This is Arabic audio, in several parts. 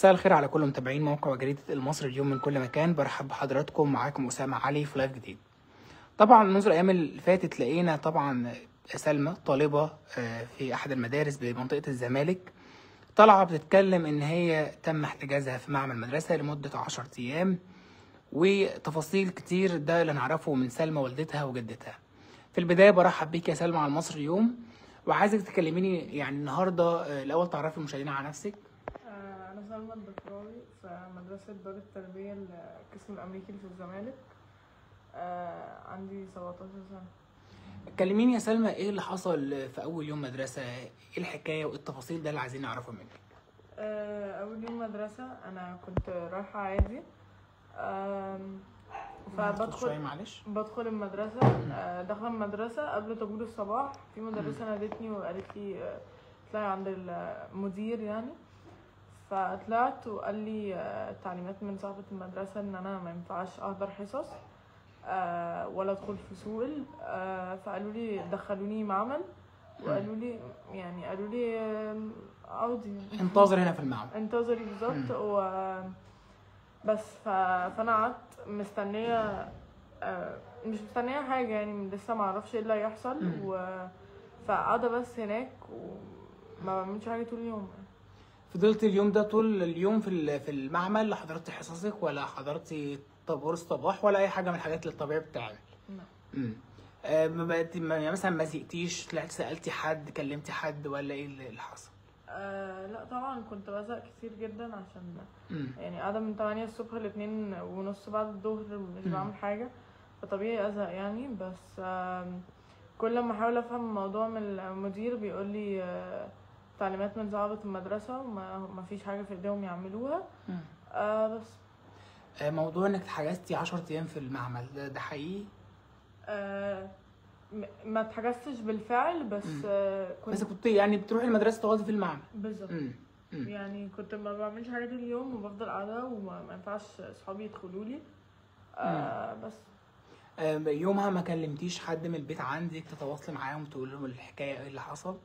مساء الخير على كل متابعين موقع وجريدة المصري اليوم من كل مكان. برحب بحضراتكم معاكم أسامة علي في لايف جديد. طبعا منذ الأيام اللي فاتت لقينا طبعا سلمى طالبة آه، في أحد المدارس بمنطقة الزمالك. طالعة بتتكلم إن هي تم احتجازها في معمل مدرسة لمدة عشر أيام وتفاصيل كتير ده اللي نعرفه من سلمى والدتها وجدتها. في البداية برحب بيك يا سلمى على المصري اليوم وعايزك تكلميني يعني النهاردة آه، الأول تعرفي المشاهدين على نفسك. سلمى الدكراوي في مدرسة دار التربية القسم الأمريكي اللي في الزمالك. آه، عندي 17 سنة. كلميني يا سلمى إيه اللي حصل في أول يوم مدرسة؟ إيه الحكاية وإيه التفاصيل ده اللي عايزين نعرفه منك؟ آه، أول يوم مدرسة أنا كنت رايحة عادي. فبدخل معلش. بدخل المدرسة. آه، داخلة المدرسة قبل طابور الصباح. في مدرسة نادتني وقالت لي آه، اطلعي عند المدير يعني. فطلعت وقال لي آه، تعليمات من صاحبة المدرسة إن أنا ما ينفعش أحضر حصص آه، ولا أدخل فصول آه، فقالوا لي دخلوني معمل وقالوا لي يعني قالوا لي اقعدي انتظر هنا في المعمل. انتظري بالظبط و بس ف... فأنا قعدت مستنية مش مستنية حاجة يعني لسه ما أعرفش إيه اللي هيحصل. و فقاعدة بس هناك وما بعملش حاجة طول اليوم. فضلت اليوم ده طول اليوم في في المعمل لا حضرتي حصصك ولا حضرتي طابور الصباح ولا أي حاجة من الحاجات اللي الطبيعي بتعمل. امم آه يعني مثلا ما زهقتيش طلعت سألتي حد كلمتي حد ولا إيه اللي حصل؟ آه لا طبعا كنت بزهق كتير جدا عشان يعني قاعدة من 8 الصبح ل 2 ونص بعد الظهر مش. بعمل حاجة فطبيعي أزهق يعني. بس آم، كل ما أحاول أفهم الموضوع من المدير بيقول لي آه، تعليمات من صاحبة المدرسة وما ما فيش حاجة في إيديهم يعملوها. آه بس. آه موضوع إنك اتحجزتي 10 أيام في المعمل ده, ده حقيقي؟ آه ما اتحجزتش بالفعل بس مم. آه بس كنت كنت يعني بتروحي المدرسة تقعدي في المعمل؟ بالظبط. يعني كنت ما بعملش حاجة طول اليوم وبفضل قاعدة وما ما ينفعش أصحابي يدخلوا لي. آه بس. آه، يومها ما كلمتيش حد من البيت عندك تتواصلي معاهم تقول لهم الحكاية إيه اللي حصل؟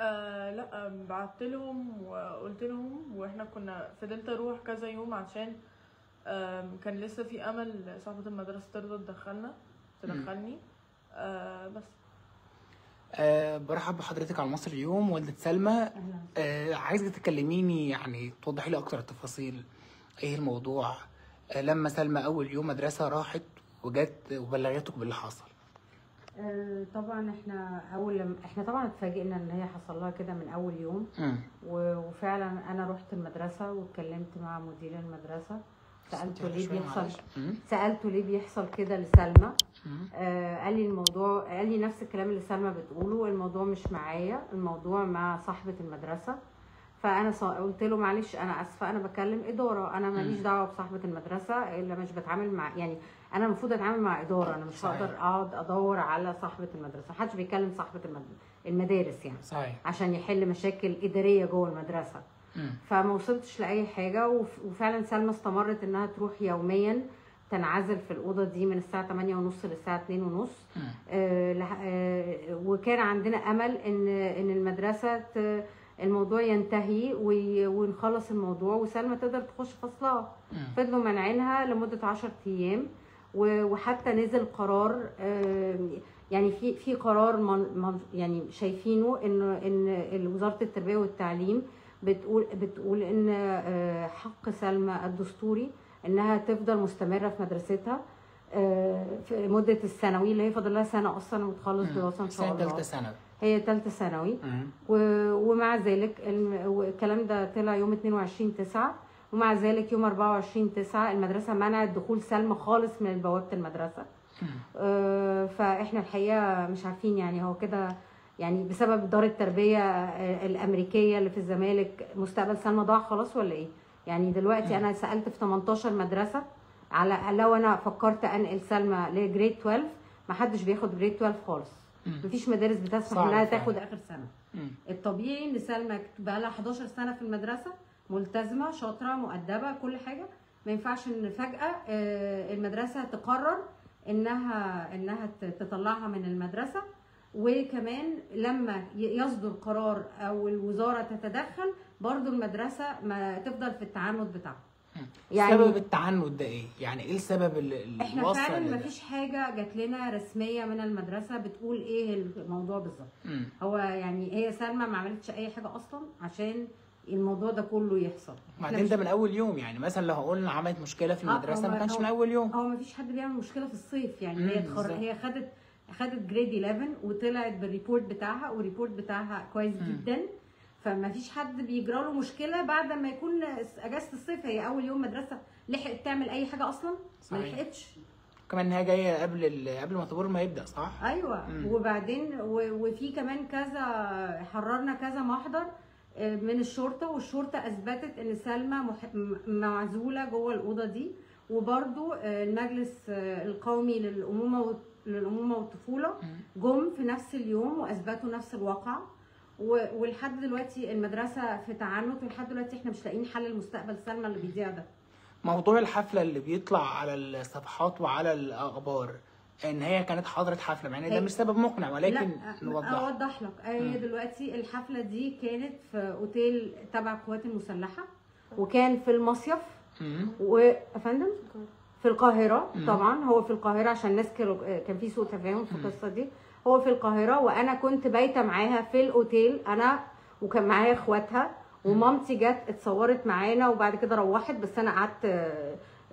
آه لا بعت لهم وقلت لهم وإحنا كنا فضلت أروح كذا يوم عشان آم، كان لسه في امل صاحبة المدرسة ترضى تدخلنا تدخلني. آه بس. أه برحب بحضرتك على مصر اليوم والدة سلمى. أه عايزك تكلميني يعني توضحي لي أكتر التفاصيل. إيه الموضوع؟ أه لما سلمى أول يوم مدرسة راحت وجت وبلغتك باللي حصل. آه، طبعا إحنا أول لما إحنا طبعا اتفاجئنا إن هي حصل لها كده من أول يوم. وفعلا أنا رحت المدرسة واتكلمت مع مدير المدرسة. سألته ليه بيحصل سألته ليه بيحصل كده لسلمى. آه قال لي الموضوع قال لي نفس الكلام اللي سلمى بتقوله الموضوع مش معايا الموضوع مع صاحبة المدرسة. فأنا قلت له معلش أنا آسفة أنا بكلم إدارة أنا ماليش. دعوة بصاحبة المدرسة الا مش بتعامل مع يعني أنا المفروض أتعامل مع إدارة أنا مش صحيح. هقدر أقعد أدور على صاحبة المدرسة محدش بيكلم صاحبة المد- المدارس يعني صحيح عشان يحل مشاكل إدارية جوه المدرسة فما وصلتش لأي حاجة وف- وفعلا سلمى استمرت إنها تروح يوميا تنعزل في الأوضة دي من الساعة 8 ونص للساعة 2 ونص. آه، آه، وكان عندنا أمل إن إن المدرسة الموضوع ينتهي ونخلص الموضوع وسلمى تقدر تخش فصلها. فضلوا منعينها لمدة 10 أيام وحتى نزل قرار يعني في في قرار من يعني شايفينه ان إن وزارة التربية والتعليم بتقول بتقول إن آه، حق سلمى الدستوري إنها تفضل مستمرة في مدرستها آه، في مدة الثانوي اللي هي فاضل لها سنة أصلا وتخلص. دراسة إن شاء الله تالتة ثانوي هي ثالثه ثانوي ومع ذلك والكلام ده طلع يوم 22 9 ومع ذلك يوم 24 9 المدرسة منعت دخول سلمى خالص من بوابة المدرسة. آه، فإحنا الحقيقة مش عارفين يعني هو كده يعني بسبب دار التربية الأمريكية اللي في الزمالك مستقبل سلمى ضاع خلاص ولا إيه؟ يعني دلوقتي أنا سألت في 18 مدرسة على لو أنا فكرت أنقل سلمى لجريد 12 ما حدش بياخد جريد 12 خالص. مفيش مدارس بتسمح إنها. تاخد آخر سنة. أمم. الطبيعي إن سلمى بقى لها 11 سنة في المدرسة ملتزمة شاطرة مؤدبة كل حاجة. ما ينفعش إن فجأة آه، المدرسة تقرر إنها إنها تطلعها من المدرسة. وكمان لما يصدر قرار أو الوزارة تتدخل برضو المدرسة ما تفضل في التعنت بتاعها. يعني سبب التعنت ده إيه؟ يعني إيه السبب اللي, إحنا فعلا؟ ما فيش حاجة جات لنا رسمية من المدرسة بتقول إيه الموضوع بالظبط. هو يعني هي سلمى ما عملتش أي حاجة أصلا عشان الموضوع ده كله يحصل مش- ده من أول يوم يعني مثلا لو قلنا عملت مشكلة في آه، المدرسة ما كانش من أول يوم هو ما فيش حد بيعمل مشكلة في الصيف يعني هي تخر... هي خدت خدت grade 11 وطلعت بال report بتاعها وال report بتاعها كويس مم. جدا فما فيش حد بيجرى له مشكلة بعد ما يكون أجازة الصيف هي أول يوم مدرسة لحقت تعمل أي حاجة أصلا ما صحيح. لحقتش كمان ان هي جاية قبل ال... قبل ما طابور ما يبدأ صح؟ أيوه مم. وبعدين وفي كمان كذا حررنا كذا محضر آه، من الشرطة والشرطة أثبتت إن سلمى معزولة جوه الأوضة دي وبرضو آه، المجلس آه، القومي للأمومة للأمومة والطفولة. جم في نفس اليوم وأثبتوا نفس الواقع و- ولحد دلوقتي المدرسة في تعنت ولحد دلوقتي إحنا مش لاقيين حل لمستقبل سلمى اللي بيضيع ده. موضوع الحفلة اللي بيطلع على الصفحات وعلى الأخبار إن هي كانت حضرت حفلة مع إن ده هي- مش سبب مقنع ولكن لا نوضح. أوضح لك. هي. دلوقتي الحفلة دي كانت في أوتيل تبع القوات المسلحة وكان في المصيف. مم. وافندم في القاهرة. طبعا. هو في القاهرة عشان الناس كانوا كان في سوء تفاهم في القصة دي. هو في القاهرة وأنا كنت بايتة معاها في الأوتيل أنا وكان معايا إخواتها ومامتي جت اتصورت معانا وبعد كده روحت بس أنا قعدت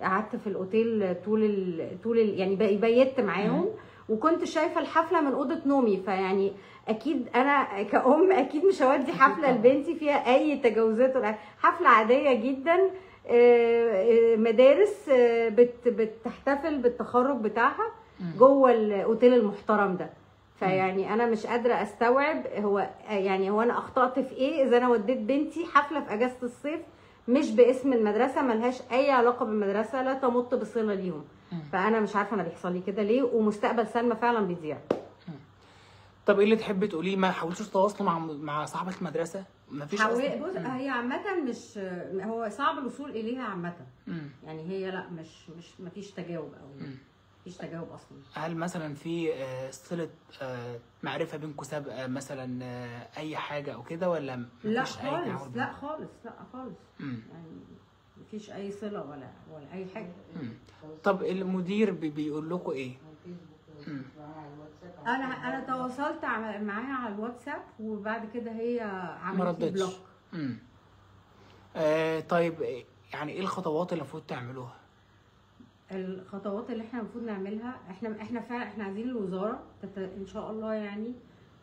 قعدت في الأوتيل طول ال... طول ال... يعني بي- بيت معاهم. وكنت شايفة الحفلة من أوضة نومي فيعني أكيد أنا كأم أكيد مش هودي حفلة لبنتي فيها أي تجاوزات ولا حفلة عادية جدا آه، آه، مدارس آه، بت- بتحتفل بالتخرج بتاعها جوه الاوتيل المحترم ده. فيعني أنا مش قادرة أستوعب هو يعني هو أنا أخطأت في إيه؟ إذا أنا وديت بنتي حفلة في أجازة الصيف مش باسم المدرسة ملهاش أي علاقة بالمدرسة لا تمت بصلة ليهم. فأنا مش عارفة أنا بيحصل لي كده ليه ومستقبل سلمى فعلا بيضيع. طب إيه اللي تحبي تقوليه؟ ما حاولتوش تتواصلوا مع مع صاحبة المدرسة؟ ما فيش حاول؟ بص. هي عامة مش هو صعب الوصول إليها عامة. يعني هي لا مش مش مفيش تجاوب أو مم. مفيش تجاوب أصلا هل مثلا في آه، صلة آه، معرفة بينكم سابقة مثلا آه، أي حاجة أو كده ولا لا أي خالص لا خالص لا خالص مم. يعني مفيش أي صلة ولا ولا أي حاجة مم. طب المدير بي- بيقول لكم إيه مم. أنا أنا تواصلت معاها على الواتساب وبعد كده هي عملت لي بلوك. آه طيب يعني إيه الخطوات اللي المفروض تعملوها الخطوات اللي إحنا المفروض نعملها إحنا إحنا فعلا إحنا عايزين الوزارة تت... إن شاء الله يعني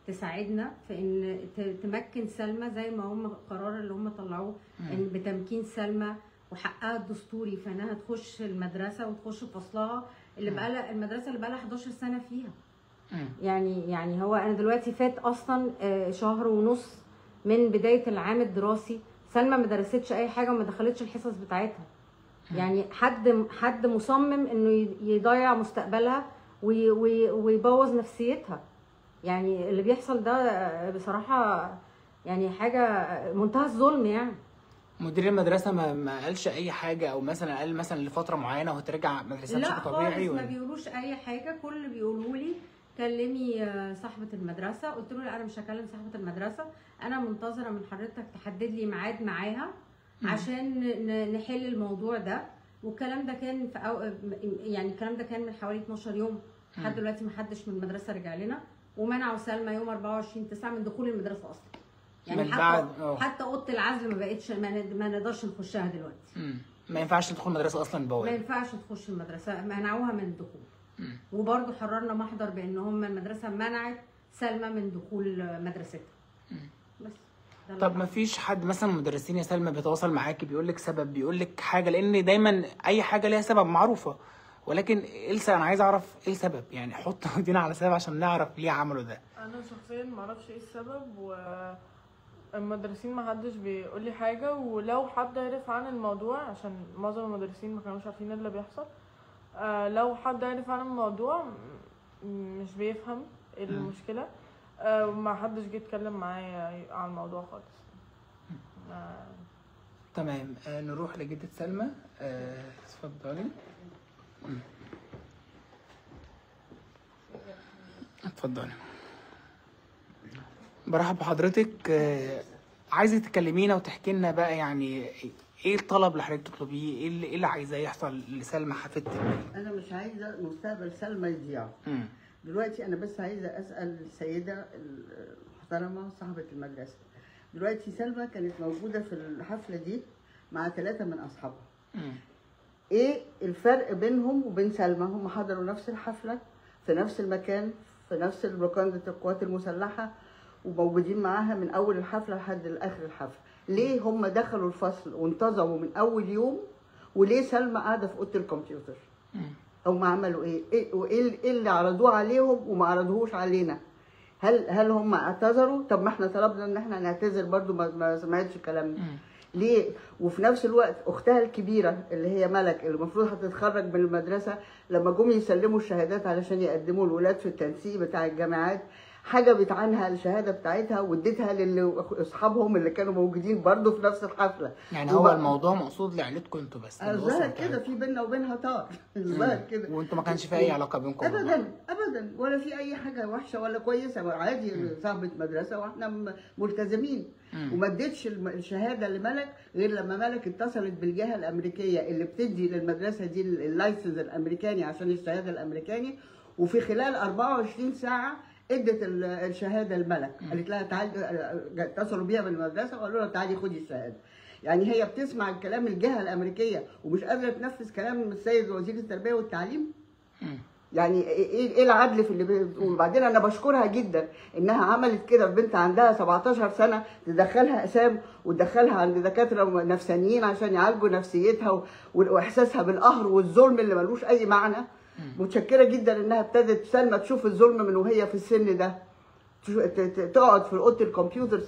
تساعدنا في إن تمكن سلمى زي ما هم القرار اللي هم طلعوه إن بتمكين سلمى وحقها الدستوري في إنها تخش المدرسة وتخش فصلها اللي بقى لها المدرسة اللي بقى لها 11 سنة فيها. يعني يعني هو أنا دلوقتي فات أصلا آه، شهر ونص من بداية العام الدراسي سلمى ما درستش أي حاجة وما دخلتش الحصص بتاعتها. يعني حد حد مصمم إنه يضيع مستقبلها وي- وي- ويبوظ نفسيتها. يعني اللي بيحصل ده بصراحة يعني حاجة منتهى الظلم يعني. مدير المدرسة ما, ما قالش أي حاجة أو مثلا قال مثلا لفترة معينة وهترجع لا بشكل طبيعي خالص ما ولا؟ بيقولوش أي حاجة. كل اللي بيقولوا لي كلمي صاحبة المدرسة. قلت له لا أنا مش هكلم صاحبة المدرسة. أنا منتظرة من حضرتك تحدد لي ميعاد معاها. عشان نحل الموضوع ده. والكلام ده كان في أو... يعني الكلام ده كان من حوالي 12 يوم. لحد دلوقتي ما حدش من المدرسة رجع لنا. ومنعوا سلمى يوم 24 9 من دخول المدرسة أصلا. يعني حتى بعد- أه. حتى أوضة العزل ما بقتش ما ما نقدرش نخشها دلوقتي. مم. ما ينفعش تدخل المدرسة أصلا ما بوابه ينفعش تخش المدرسة. منعوها من الدخول مم. وبرضه حررنا محضر بان هم المدرسة منعت سلمى من دخول مدرستها. طب ما فيش حد مثلا مدرسين يا سلمى بيتواصل معاكي بيقول لك سبب بيقول لك حاجة لأن دايما أي حاجة ليها سبب معروفة. ولكن الس- أنا عايز أعرف إيه السبب؟ يعني حط ايدينا على سبب عشان نعرف ليه عملوا ده. أنا شخصيا ما أعرفش إيه السبب و المدرسين ما حدش بيقول لي حاجة. ولو حد عرف عن الموضوع عشان معظم المدرسين ما كانوش عارفين إيه اللي بيحصل آه لو حد عرف عن الموضوع م- مش بيفهم إيه المشكلة. آه وما حدش جه يتكلم معايا عن الموضوع خالص. آه تمام. آه نروح لجدة سلمى. آه، اتفضلي. اتفضلي. برحب بحضرتك. آه، عايزك تكلمينا وتحكي لنا بقى يعني إيه الطلب اللي حضرتك تطلبيه إيه اللي, إيه اللي عايزاه يحصل لسلمى حفيدتك؟ أنا مش عايزة مستقبل سلمى يضيع. دلوقتي أنا بس عايزة أسأل السيدة المحترمة صاحبة المدرسة. دلوقتي سلمى كانت موجودة في الحفلة دي مع ثلاثة من أصحابها. إيه الفرق بينهم وبين سلمى؟ هم حضروا نفس الحفلة في نفس المكان في نفس لوكاندا القوات المسلحة وموجودين معاها من أول الحفلة لحد آخر الحفلة. ليه هم دخلوا الفصل وانتظموا من أول يوم وليه سلمى قاعدة في أوضة الكمبيوتر. هم عملوا إيه؟ إيه وإيه إيه اللي عرضوه عليهم وما عرضوهوش علينا؟ هل هل هم اعتذروا؟ طب ما إحنا طلبنا إن إحنا نعتذر برضو ما, ما سمعتش كلامنا. ليه؟ وفي نفس الوقت أختها الكبيرة اللي هي ملك اللي المفروض هتتخرج من المدرسة لما جم يسلموا الشهادات علشان يقدموا الولاد في التنسيق بتاع الجامعات حجبت عنها الشهادة بتاعتها واديتها لأصحابهم اللي كانوا موجودين برضو في نفس الحفلة. يعني هو الموضوع مقصود لعيلتكم أنتوا بس الظاهر. كده في بيننا وبينها طار الظاهر كده وانتوا ما كانش في أي علاقة بينكم. ابدا ابدا ولا في أي حاجة وحشة ولا كويسة عادي صاحبة مدرسة وإحنا ملتزمين. وما اديتش الشهادة لملك غير لما ملك اتصلت بالجهة الأمريكية اللي بتدي للمدرسة دي ال- ال license الأمريكاني عشان الشهادة الأمريكاني وفي خلال 24 ساعة إدت ال- الشهادة لملك قالت لها تعالي اتصلوا بيها من المدرسة وقالوا لها تعالي خدي الشهادة. يعني هي بتسمع الكلام الجهة الأمريكية ومش قادرة تنفذ كلام السيد وزير التربية والتعليم. يعني إيه إيه العدل في اللي بتقول؟ وبعدين أنا بشكرها جدا إنها عملت كده البنت عندها 17 سنة تدخلها اسام وتدخلها عند دكاترة نفسانيين عشان يعالجوا نفسيتها وإحساسها بالقهر والظلم اللي ملوش أي معنى. متشكرة جدا إنها ابتدت. سلمى تشوف الظلم من وهي في السن ده. تقعد في أوضة الكمبيوتر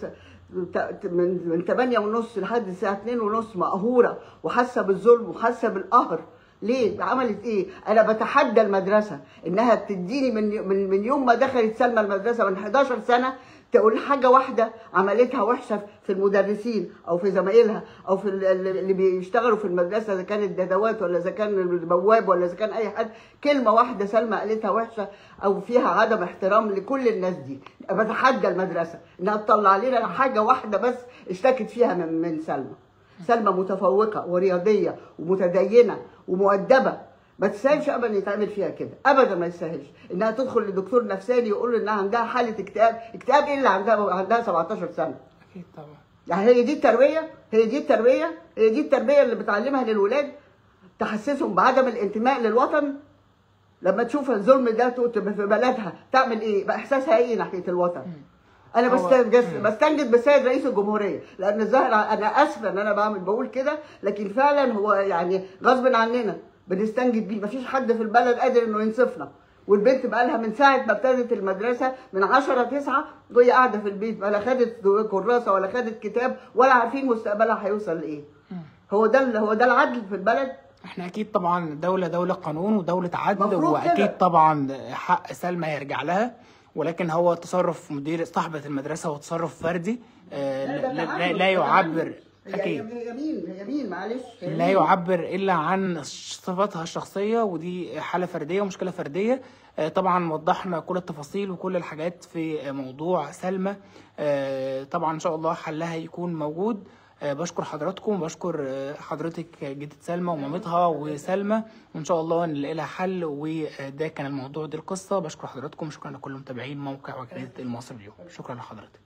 من من 8 ونص لحد الساعة 2 ونص مقهورة وحاسة بالظلم وحاسة بالقهر. ليه؟ عملت إيه؟ أنا بتحدى المدرسة إنها تديني من من يوم ما دخلت سلمى المدرسة من 11 سنة تقول حاجة واحدة عملتها وحشة في المدرسين أو في زمايلها أو في ال- ال- اللي بيشتغلوا في المدرسة إذا كان الدادوات ولا إذا كان البواب ولا إذا كان أي حد. كلمة واحدة سلمى قالتها وحشة أو فيها عدم احترام لكل الناس دي. بتحدى المدرسة إنها تطلع لنا حاجة واحدة بس اشتكت فيها من من سلمى. سلمى متفوقة ورياضية ومتدينة ومؤدبة. ما تستاهلش ابدا يتعمل فيها كده. ابدا ما يستاهلش. إنها تدخل لدكتور نفساني يقول له إنها عندها حالة اكتئاب. اكتئاب إيه اللي عندها؟ عندها 17 سنة. أكيد طبعا. يعني هي دي التربية؟ هي دي التربية؟ هي دي التربية اللي بتعلمها للولاد؟ تحسسهم بعدم الانتماء للوطن؟ لما تشوف الظلم ده في بلدها تعمل إيه؟ بقى إحساسها إيه ناحية الوطن؟ أنا بستنجد. بستنجد بالسيد رئيس الجمهورية. لأن الظاهر أنا آسفة إن أنا بعمل بقول كده لكن فعلا هو يعني غصب عننا. بنستنجد بيه. مفيش حد في البلد قادر إنه ينصفنا. والبنت بقى لها من ساعة ما ابتدت المدرسة من 10 9 وهي قاعدة في البيت ولا خدت كراسة ولا خدت كتاب ولا عارفين مستقبلها هيوصل لإيه. هو ده هو ده العدل في البلد؟ إحنا أكيد طبعا دولة دولة قانون ودولة عدل واكيد كده. طبعا حق سلمى يرجع لها. ولكن هو تصرف مدير صاحبة المدرسة هو تصرف فردي آه، لا، لا, لا, لا يعبر هي أكيد. هي هي مين هي مين معلش. لا؟ يعبر إلا عن صفاتها الشخصية ودي حالة فردية ومشكلة فردية. آه، طبعا وضحنا كل التفاصيل وكل الحاجات في موضوع سلمى. آه، طبعا إن شاء الله حلها يكون موجود. آه، بشكر حضراتكم بشكر حضرتك جدة سلمى ومامتها وسلمى. وإن شاء الله نلاقي لها حل وده كان الموضوع دي القصة. بشكر حضراتكم شكرا لكل متابعين موقع وجريده المصري اليوم. شكرا لحضرتك.